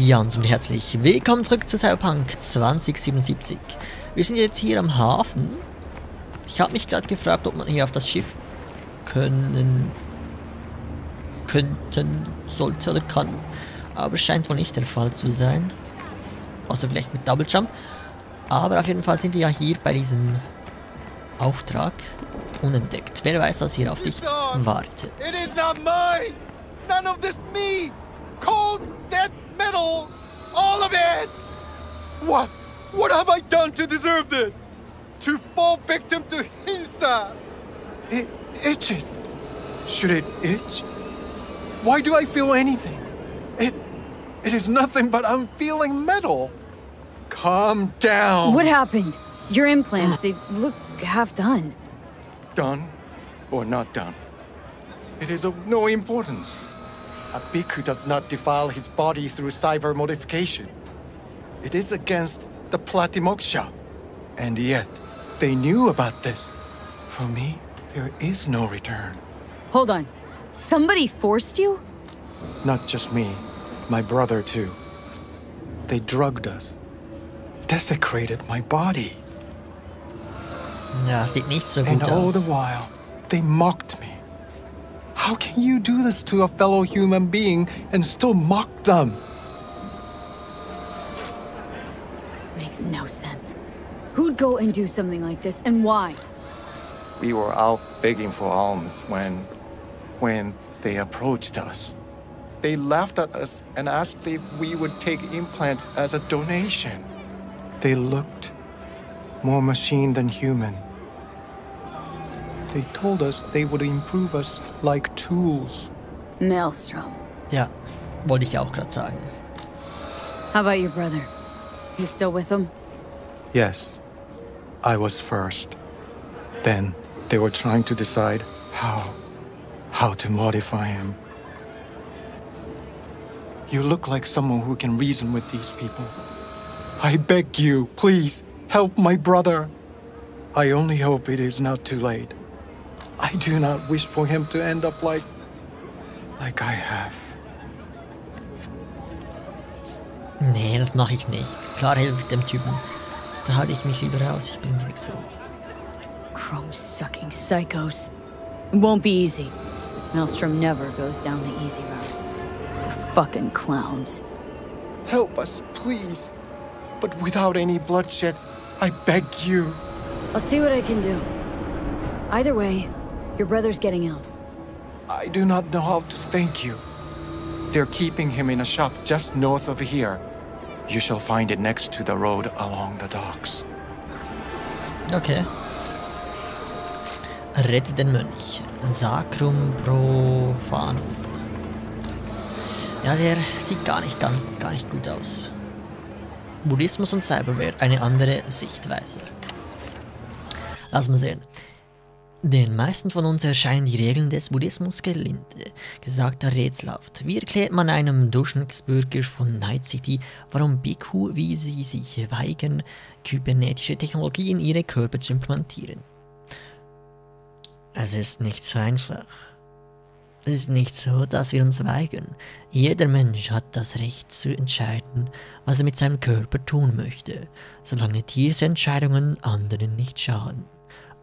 Ja, und somit herzlich willkommen zurück zu Cyberpunk 2077. Wir sind jetzt hier am Hafen. Ich habe mich gerade gefragt, ob man hier auf das Schiff können, könnten, sollte oder kann. Aber es scheint wohl nicht der Fall zu sein. Also vielleicht mit Double Jump. Aber auf jeden Fall sind wir ja hier bei diesem Auftrag unentdeckt. Wer weiß, was hier auf dich wartet. It is not mine! None of this me! Cold, dead metal! All of it! What? What have I done to deserve this? To fall victim to Hinsa! It itches. Should it itch? Why do I feel anything? It... It is nothing but I'm feeling metal. Calm down. What happened? Your implants, they look half done. done or not done. It is of no importance. A bhikkhu does not defile his body through cyber modification. It is against the Platimoksha. And yet, they knew about this. For me, there is no return. Hold on. Somebody forced you? Not just me, my brother too. They drugged us, desecrated my body. Ja, sieht nicht so And all aus. the while, they mocked me. How can you do this to a fellow human being and still mock them? Makes no sense. Who'd go and do something like this, and why? We were out begging for alms when when they approached us. They laughed at us and asked if we would take implants as a donation. They looked more machine than human. They told us they would improve us like tools. Maelstrom. Ja, wollte ich auch gerade sagen. How about your brother? You still with him? Yes, I was first. Then they were trying to decide how how to modify him. You look like someone who can reason with these people. I beg you, please help my brother. I only hope it is not too late. I do not wish for him to end up like like I have. Nee, das mache ich nicht. Klar helfe ich dem Typen. Da halte ich mich lieber raus. Ich bin weg so. Chrome-sucking psychos. It won't be easy. Maelstrom never goes down the easy route. The fucking clowns. Help us, please. But without any bloodshed, I beg you. I'll see what I can do. Either way, your brother's getting out. I do not know how to thank you. They're keeping him in a shop just north of here. You shall find it next to the road along the docks. Okay. Rette den Mönch. Sacrum Profanum. Ja, der sieht gar nicht, gar, gar nicht gut aus. Buddhismus und Cyberware, eine andere Sichtweise. Lass mal sehen. Den meisten von uns erscheinen die Regeln des Buddhismus gelinde, gesagt rätselhaft. Wie erklärt man einem Durchschnittsbürger von Night City, warum Bhikkhu, wie sie sich weigern, kybernetische Technologie in ihre Körper zu implementieren? Es ist nicht so einfach. Es ist nicht so, dass wir uns weigern. Jeder Mensch hat das Recht zu entscheiden, was er mit seinem Körper tun möchte, solange diese Entscheidungen anderen nicht schaden.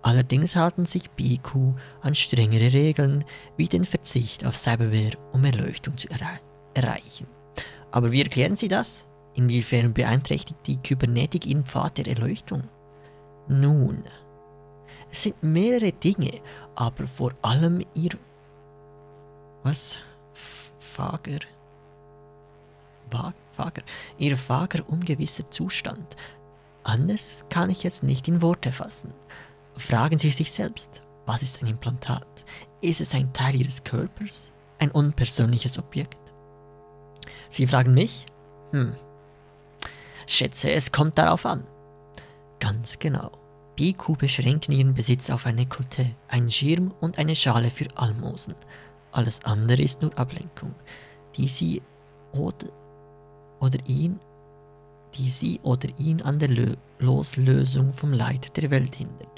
Allerdings halten sich BQ an strengere Regeln wie den Verzicht auf Cyberware, um Erleuchtung zu errei erreichen. Aber wie erklären Sie das? Inwiefern beeinträchtigt die Kybernetik Ihren Pfad der Erleuchtung? Nun, es sind mehrere Dinge, aber vor allem Ihr... Was? F fager? Fager? Ihr fager, ungewisser Zustand. Anders kann ich es nicht in Worte fassen. Fragen Sie sich selbst, was ist ein Implantat? Ist es ein Teil Ihres Körpers? Ein unpersönliches Objekt? Sie fragen mich? Hm. Schätze, es kommt darauf an. Ganz genau. Biku beschränken ihren Besitz auf eine Kutte, einen Schirm und eine Schale für Almosen. Alles andere ist nur Ablenkung, die sie oder, oder ihn, die sie oder ihn an der Lö Loslösung vom Leid der Welt hindert.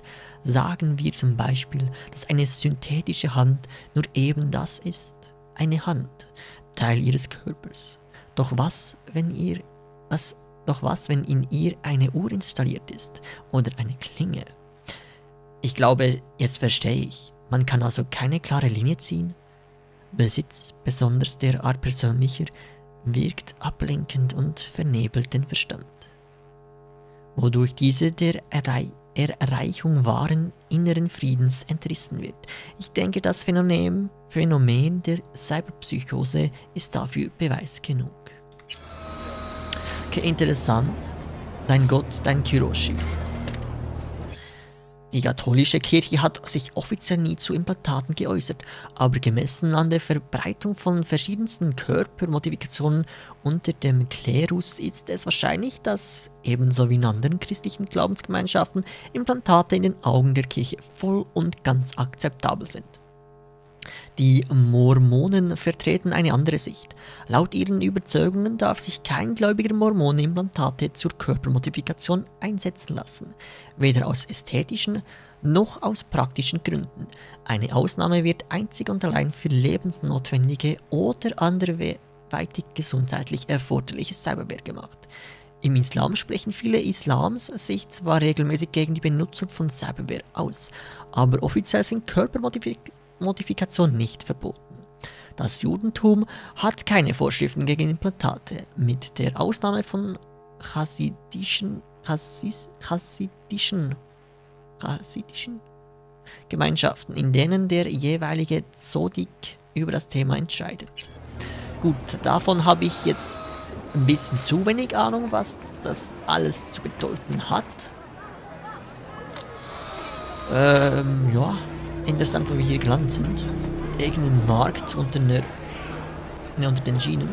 Sagen wir zum Beispiel, dass eine synthetische Hand nur eben das ist, eine Hand, Teil ihres Körpers. Doch was, wenn ihr, was, doch was, wenn in ihr eine Uhr installiert ist oder eine Klinge? Ich glaube, jetzt verstehe ich. Man kann also keine klare Linie ziehen. Besitz, besonders der Art persönlicher, wirkt ablenkend und vernebelt den Verstand. Wodurch diese der Errei Erreichung wahren inneren Friedens entrissen wird. Ich denke, das Phänomen, Phänomen der Cyberpsychose ist dafür Beweis genug. Okay, interessant. Dein Gott, dein Kiroshi. Die katholische Kirche hat sich offiziell nie zu Implantaten geäußert, aber gemessen an der Verbreitung von verschiedensten Körpermodifikationen unter dem Klerus ist es wahrscheinlich, dass ebenso wie in anderen christlichen Glaubensgemeinschaften Implantate in den Augen der Kirche voll und ganz akzeptabel sind. Die Mormonen vertreten eine andere Sicht. Laut ihren Überzeugungen darf sich kein gläubiger Mormon Implantate zur Körpermodifikation einsetzen lassen, weder aus ästhetischen noch aus praktischen Gründen. Eine Ausnahme wird einzig und allein für lebensnotwendige oder anderweitig gesundheitlich erforderliche Cyberware gemacht. Im Islam sprechen viele Islams sich zwar regelmäßig gegen die Benutzung von Cyberware aus, aber offiziell sind Körpermodifikationen Modifikation nicht verboten. Das Judentum hat keine Vorschriften gegen Implantate, mit der Ausnahme von chassidischen, chassis, chassidischen, chassidischen Gemeinschaften, in denen der jeweilige Zodik über das Thema entscheidet. Gut, davon habe ich jetzt ein bisschen zu wenig Ahnung, was das alles zu bedeuten hat. Ähm, ja interessant, wo wir hier gelandet sind. Irgendein Markt unter, ne, unter den Schienen.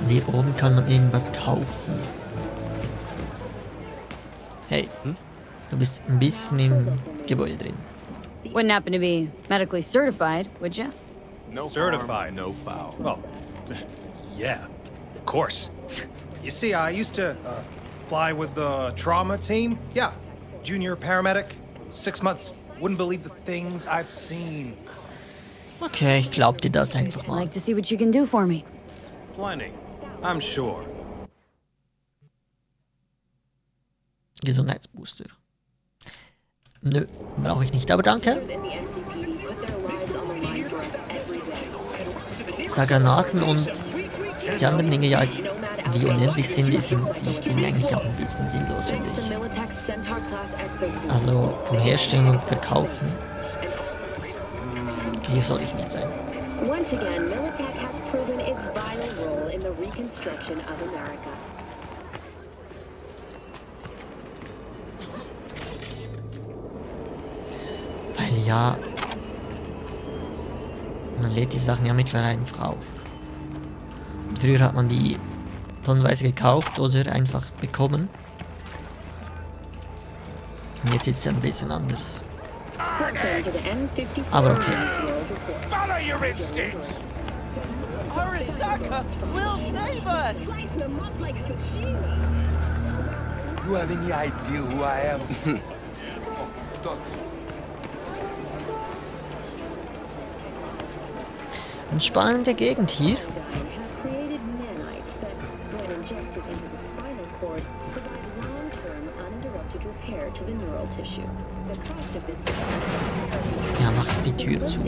Und hier oben kann man irgendwas kaufen. Hey, hm? du bist ein bisschen im Gebäude drin. Wouldn't happen to be medically certified, would you? No certified, no foul. Oh, yeah, of course. You see, I used to uh, Fly with the trauma team? Yeah. Junior paramedic. Six months. Wouldn't believe the things I've seen. Okay, ich glaub dir das einfach mal. Like to see what you can do for me. Plenty. I'm sure. Gesundheitsbooster. Nö, brauche ich nicht, aber danke. Da Granaten und die anderen Dinge ja jetzt wie unendlich sind, die sind die Dinge eigentlich auch ein bisschen sinnlos, finde ich. Also vom Herstellen und Verkaufen. Okay, hier soll ich nicht sein. Once again, Militech has proven its vital role in the reconstruction of America. Weil ja, man lädt die Sachen ja mittlerweile einfach auf. Früher hat man die tonnenweise gekauft oder einfach bekommen. Und jetzt ist es ja ein bisschen anders. Aber okay. You have any idea who I am? Eine spannende Gegend hier. Ja, mach die Tür zu.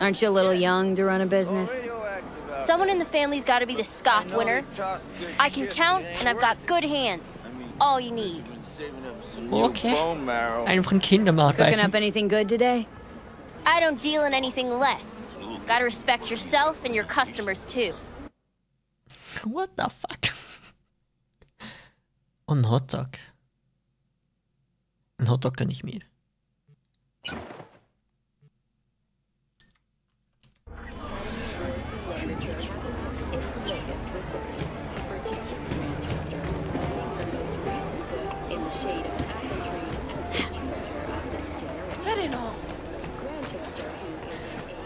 Aren't you a little young to run a business? Someone in the family's got to be the scoff winner. I can count, and I've got good hands. All you need. Okay. Einfach ein Kindermarkt. Cooking up anything good today? I don't deal in anything less. Gotta respect yourself and your customers too. What the fuck? Und Hotdog. Ein Hotdog kann ich mir.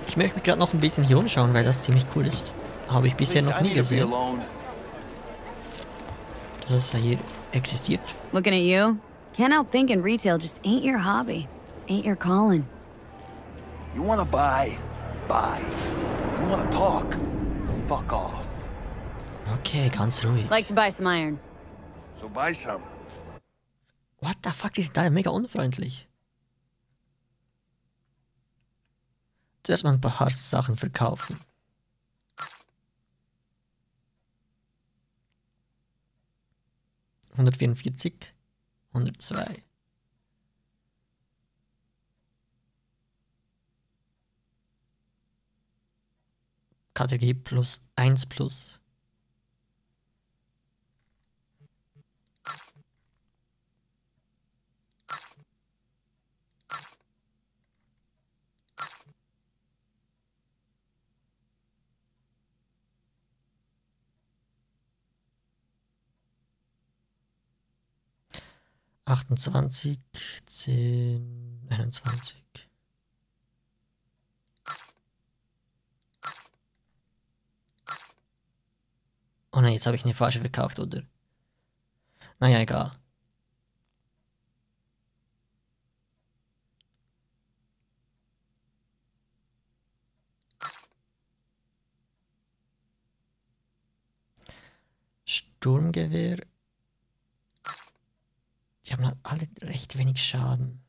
Ich möchte mich gerade noch ein bisschen hier umschauen, weil das ziemlich cool ist. Habe ich bisher noch nie gesehen. dass es hier existiert. Looking at you? Can't help thinking retail just ain't your hobby. Ain't your calling. You wanna buy? Buy. You wanna talk? Fuck off. Okay, ganz ruhig. Like to buy some iron. So buy some. What the fuck, die sind da mega unfreundlich. Zuerst mal ein paar Sachen verkaufen. Hundertvierundvierzig, hundertzwei. Kategorie plus eins plus. Achtundzwanzig, zehn, einundzwanzig. Oh ne, jetzt habe ich eine falsche verkauft, oder? Naja, egal. Sturmgewehr. Die haben halt alle recht wenig Schaden.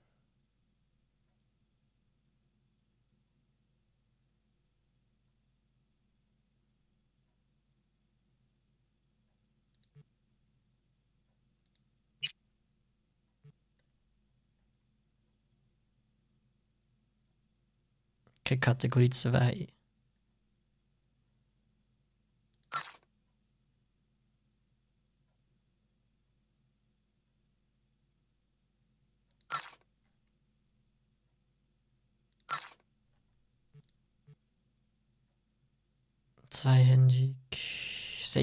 Okay, Kategorie 2.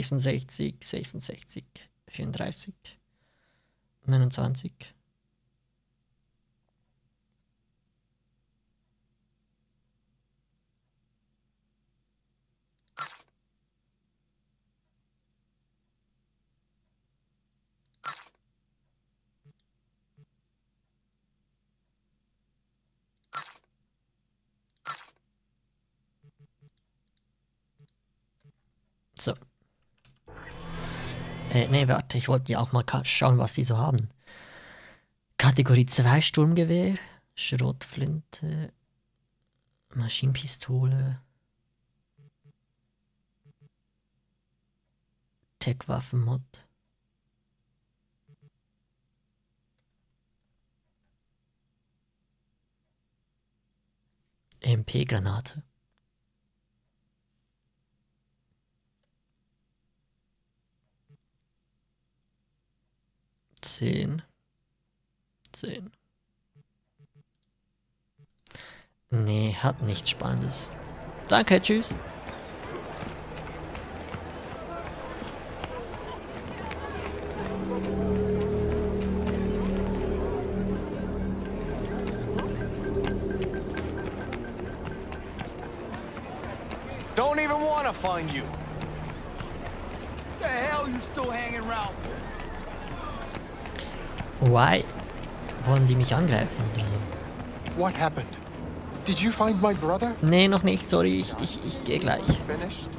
66, 66, 34, 29. So. Äh, nee, warte, ich wollte ja auch mal schauen, was sie so haben. Kategorie 2 Sturmgewehr, Schrotflinte, Maschinenpistole, Tech-Waffenmod. MP-Granate. Zehn. Zehn. Nee, hat nichts Spannendes. Danke, tschüss. Don't even want to find you. The hell you still hanging around? Why? Wollen die mich angreifen oder so? What happened? Did you find my brother? Nee, noch nicht, sorry, ich, ich, ich gehe gleich. Finished?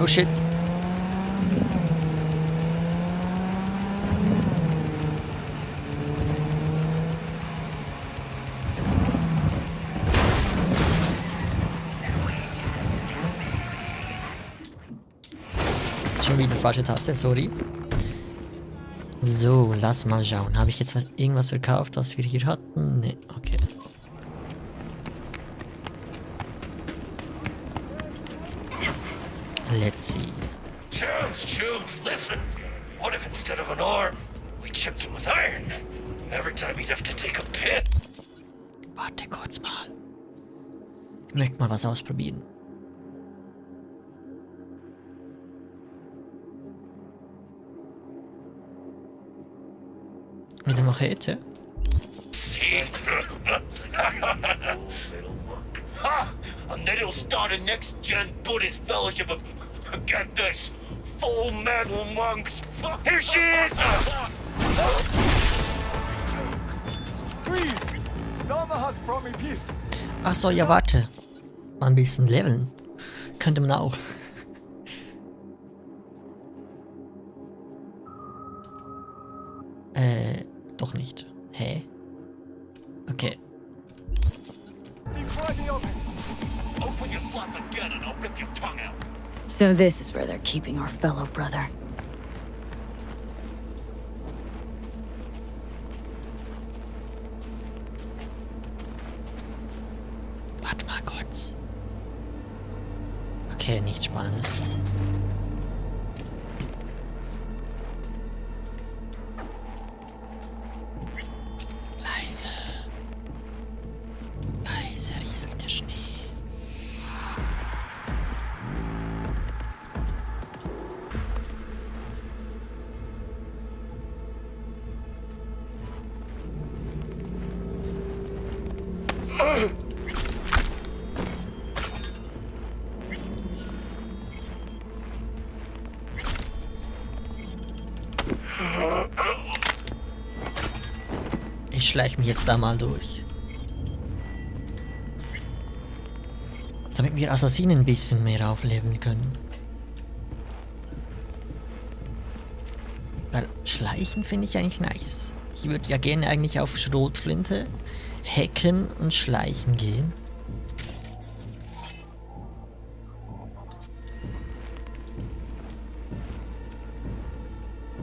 Oh shit. Schon wieder falsche Taste, sorry. So, lass mal schauen. Habe ich jetzt was, irgendwas verkauft, was wir hier hatten? Nee, okay. Let's see. Chums, chums, listen. What if instead of an arm, we chipped him with iron? Every time he'd have to take a pit. Warte kurz mal. Ich möchte mal was ausprobieren. Der Machete? See? start a next-gen Buddhist fellowship of, get full metal monks. Here she ja, warte. Mal ein bisschen leveln. Könnte man auch. Äh, doch nicht. Hä? Okay. Be quietly open. Open your flap again and I'll rip your tongue out. So this is where they're keeping our fellow brother. Ich schleiche mich jetzt da mal durch. Damit wir Assassinen ein bisschen mehr aufleveln können. Weil Schleichen finde ich eigentlich nice. Ich würde ja gerne eigentlich auf Schrotflinte, Hacken und Schleichen gehen.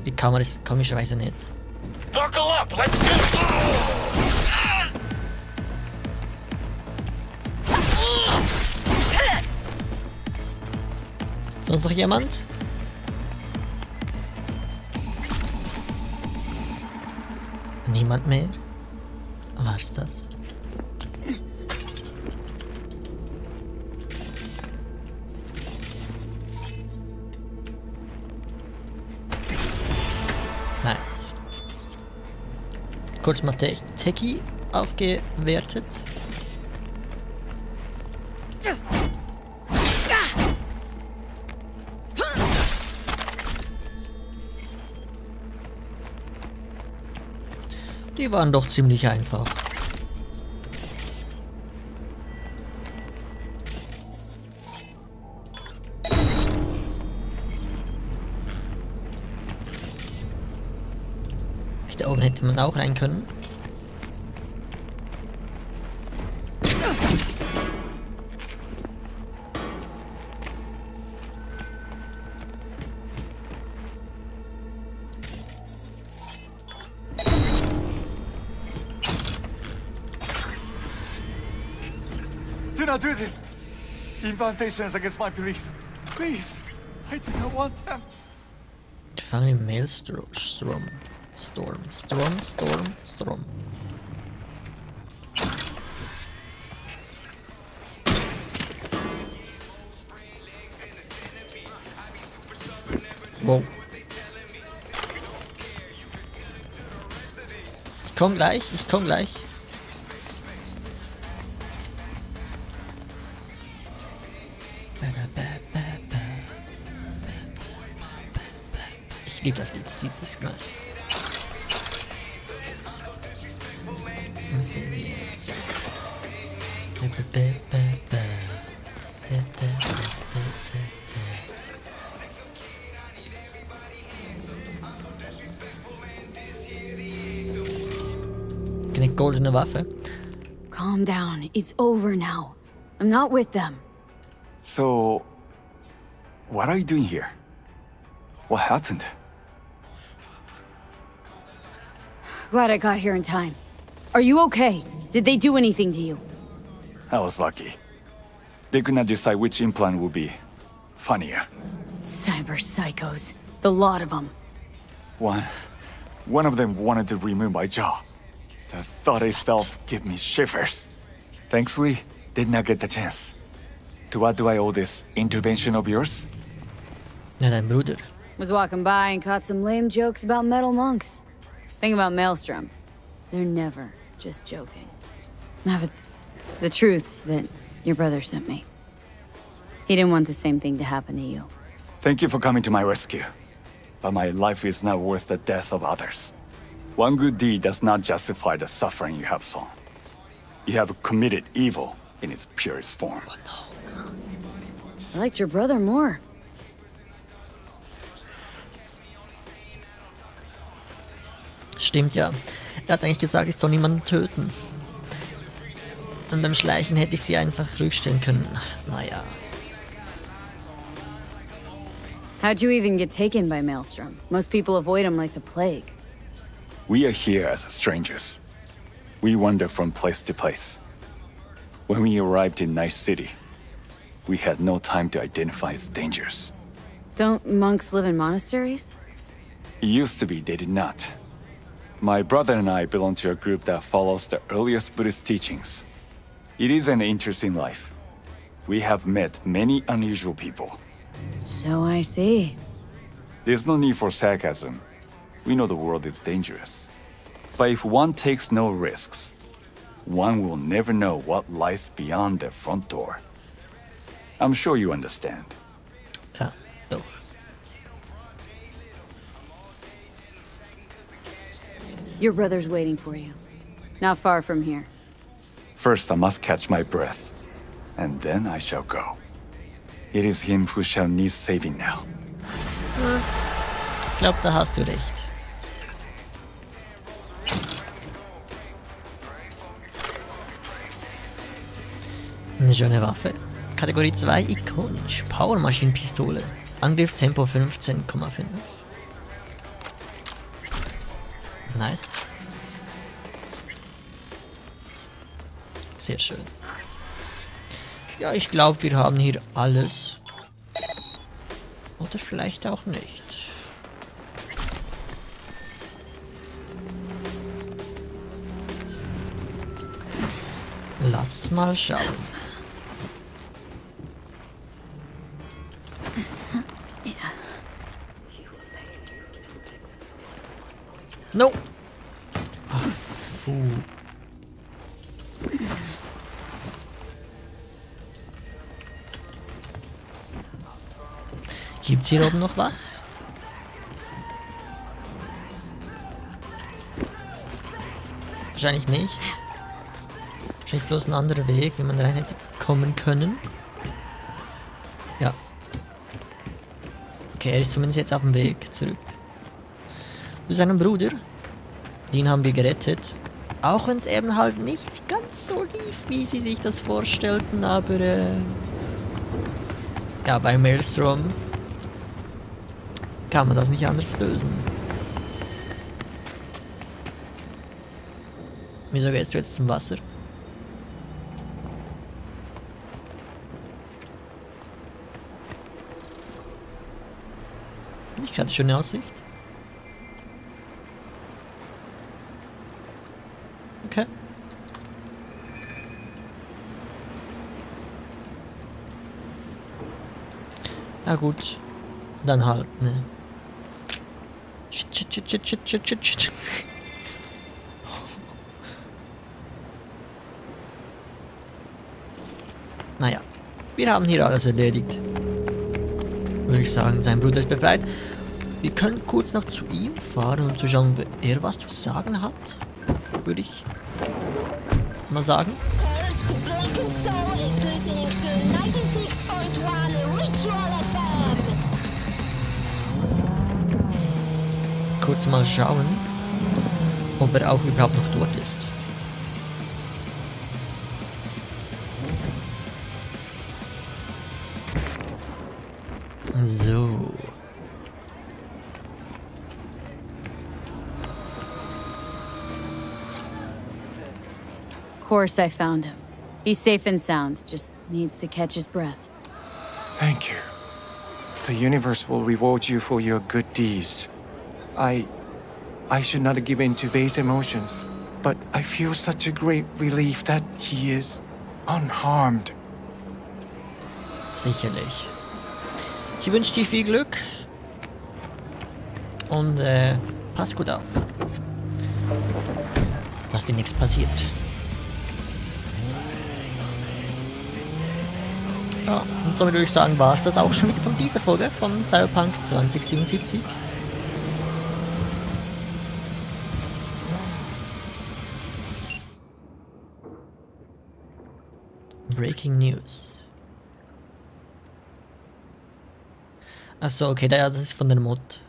Die Kamera ist komischerweise nicht. Buckle up, let's do Sonst noch jemand? Niemand mehr? War's das? Kurz mal Te Techie aufgewertet. Die waren doch ziemlich einfach. Da oben hätte man auch rein können. Do not do this! Incantations against my police. Please! I do not want them. Gefangen im Maelstrom. Storm. Storm. Storm. Storm. Wow. Ich komm gleich, ich komm gleich. Ich liebe das Lied, das Lied ist nice. Da, da, da. Eine goldene Waffe. Calm down. It's over now. I'm not with them. So, what are you doing here? What happened? Glad I got here in time. Are you okay? Did they do anything to you? I was lucky. They could not decide which implant would be funnier. Cyber psychos. The lot of them. One, one of them wanted to remove my jaw. The thought itself gave me shivers. Thankfully, did not get the chance. To what do I owe this intervention of yours? Na, dein Bruder. Was walking by and caught some lame jokes about metal monks. Think about Maelstrom. They're never just joking. Now, but the truths that your brother sent me. He didn't want the same thing to happen to you. Thank you for coming to my rescue. But my life is not worth the deaths of others. One good deed does not justify the suffering you have sown. You have committed evil in its purest form. Oh, I liked your brother more. Stimmt ja. Er hat eigentlich gesagt, ich soll niemanden töten. Und beim Schleichen hätte ich sie einfach rückstellen können. Naja. How'd you even get taken by Maelstrom? Most people avoid him like the plague. We are here as strangers. We wander from place to place. When we arrived in Night City, we had no time to identify its dangers. Don't monks live in monasteries? It used to be they did not. My brother and I belong to a group that follows the earliest Buddhist teachings. It is an interesting life. We have met many unusual people. So I see. There's no need for sarcasm. We know the world is dangerous. But if one takes no risks, one will never know what lies beyond their front door. I'm sure you understand. Your brother's waiting for you. Not far from here. First, I must catch my breath, and then I shall go. It is him who shall need saving now. Ich glaube, da hast du recht. Eine schöne Waffe. Kategorie 2 ikonisch. Powermaschinenpistole. Angriffstempo 15,5. Nice. Sehr schön. Ja, ich glaube, wir haben hier alles. Oder vielleicht auch nicht. Lass mal schauen. No. Ach, hier oben noch was? Wahrscheinlich nicht. Wahrscheinlich bloß ein anderer Weg, wie man rein hätte kommen können. Ja. Okay, er ist zumindest jetzt auf dem Weg zurück. Zu seinem Bruder. Den haben wir gerettet. Auch wenn es eben halt nicht ganz so lief, wie sie sich das vorstellten, aber äh, ja, bei Maelstrom kann man das nicht anders lösen. Wieso gehst du jetzt zum Wasser? Nicht gerade schöne Aussicht. Okay. Ja gut. Dann halt, ne. Naja, wir haben hier alles erledigt. Würde ich sagen, sein Bruder ist befreit. Wir können kurz noch zu ihm fahren, um zu schauen, ob er was zu sagen hat. Würde ich mal sagen. First, Kurz mal schauen, ob er auch überhaupt noch dort ist. So. Of course I found him. He's safe and sound, just needs to catch his breath. Thank you. The universe will reward you for your good deeds. I. I should not give in to base emotions, but I feel such a great relief that he is unharmed. Sicherlich. Ich wünsche dir viel Glück. Und äh, pass gut auf. Dass dir nichts passiert. Ja, und somit würde ich sagen, war es das auch schon wieder von dieser Folge von Cyberpunk 2077. Breaking News. Achso, okay, da, er das ist von der Mod.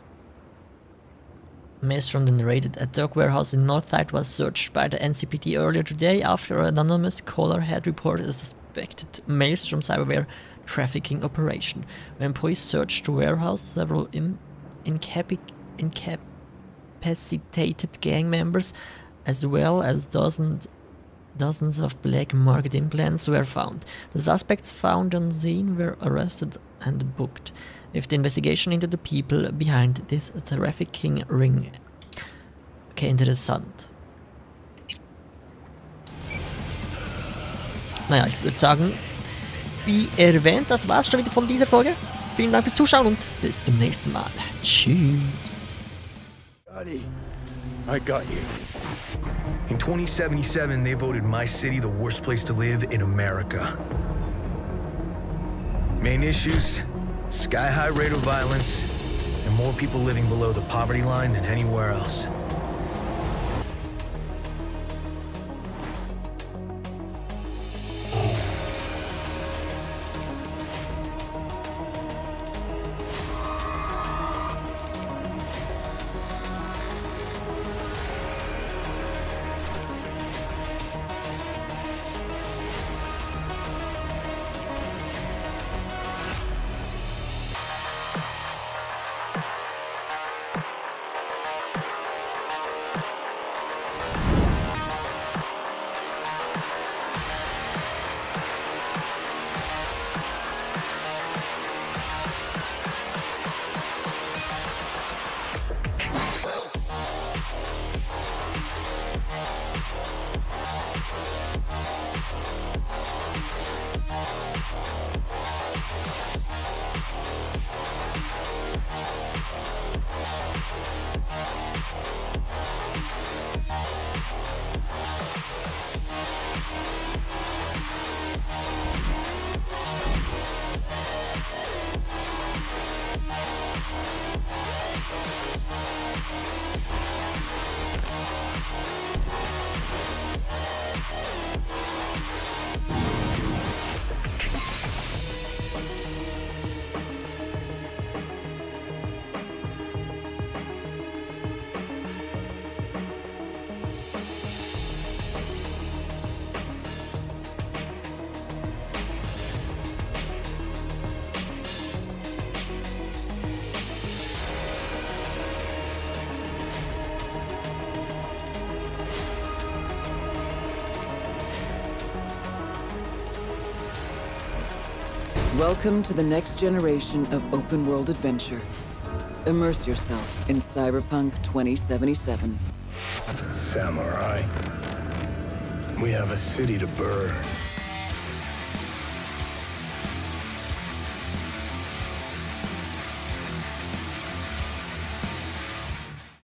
Maelstrom then raided a dog warehouse in Northside was searched by the NCPD earlier today after an anonymous caller had reported a suspected Maelstrom cyberware trafficking operation. When police searched the warehouse, several in incapacitated gang members, as well as dozens dozens of black market implants were found. The suspects found on scene were arrested and booked. With the investigation into the people behind this trafficking ring. Okay, interessant. Naja, ich würde sagen, wie erwähnt, das war's schon wieder von dieser Folge. Vielen Dank fürs Zuschauen und bis zum nächsten Mal. Tschüss. I got you. In 2077, they voted my city the worst place to live in America. Main issues sky high rate of violence, and more people living below the poverty line than anywhere else. Welcome to the next generation of open world adventure. Immerse yourself in Cyberpunk 2077. Samurai. We have a city to burn.